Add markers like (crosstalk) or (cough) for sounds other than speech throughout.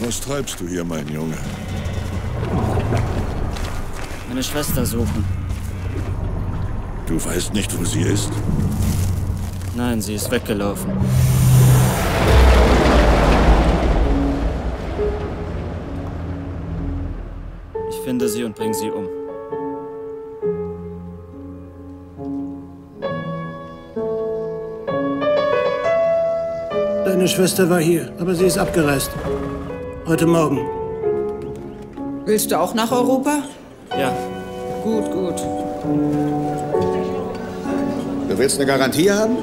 Was treibst du hier, mein Junge? Meine Schwester suchen. Du weißt nicht, wo sie ist? Nein, sie ist weggelaufen. Finde sie und bringe sie um. Deine Schwester war hier, aber sie ist abgereist. Heute Morgen. Willst du auch nach Europa? Ja, Gut, gut. Du willst eine Garantie haben?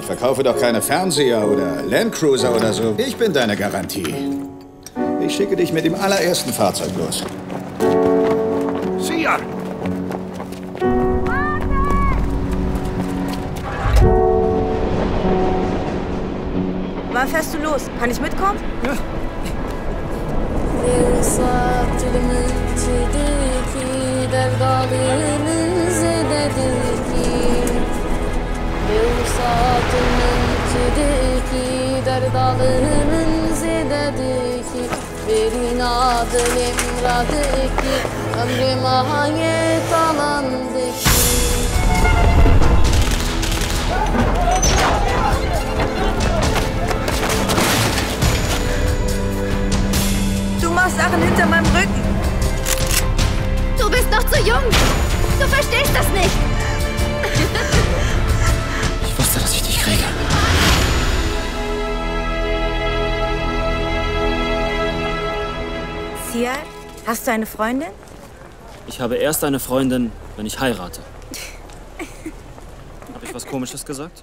Ich verkaufe doch keine Fernseher oder Landcruiser oder so. Ich bin deine Garantie. Ich schicke dich mit dem allerersten Fahrzeug los. Sieh an! Wann fährst du los? Kann ich mitkommen? Yusuf Verin adı emradı ki Ömrüm ayet alandı ki Du machst Sachen hinter meinem Rücken. Du bist noch zu jung! Du verstehst das nicht! Sia, hast du eine Freundin? Ich habe erst eine Freundin, wenn ich heirate. (laughs) Habe ich was Komisches gesagt?